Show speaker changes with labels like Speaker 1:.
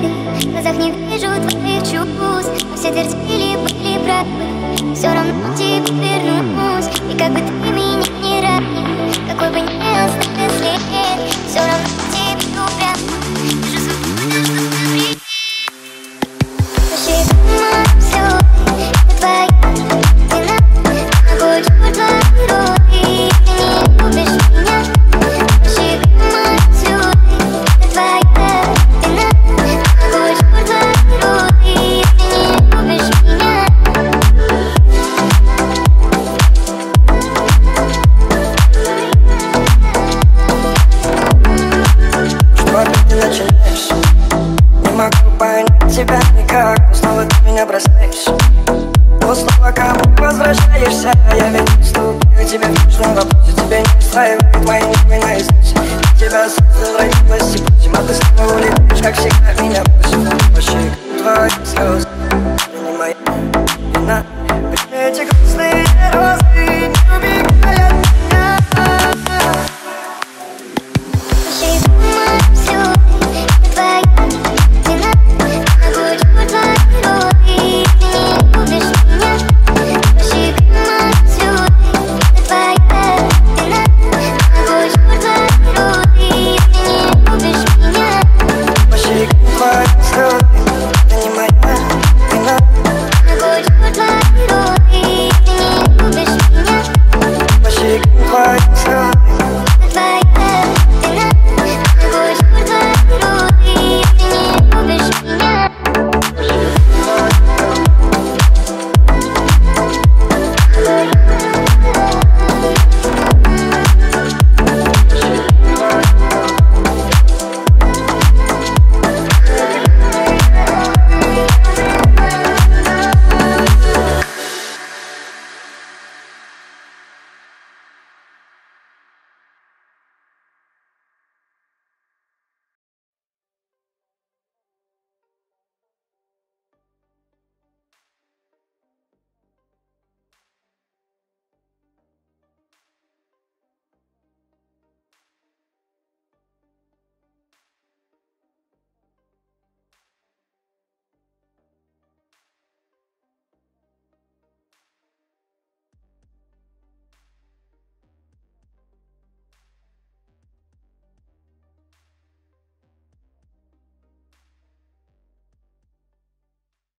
Speaker 1: рады В глазах не вижу твоих чувств. Мы все терпели, были правы. Все равно тебе вернусь
Speaker 2: пока возвращаешься Я ведь уступаю тебе в каждом вопросе Тебе не устраивает мои нервы наизусть Я тебя создал ранимость и путем А ты снова улетаешь, как всегда, меня бросил Вообще, твои слезы, принимай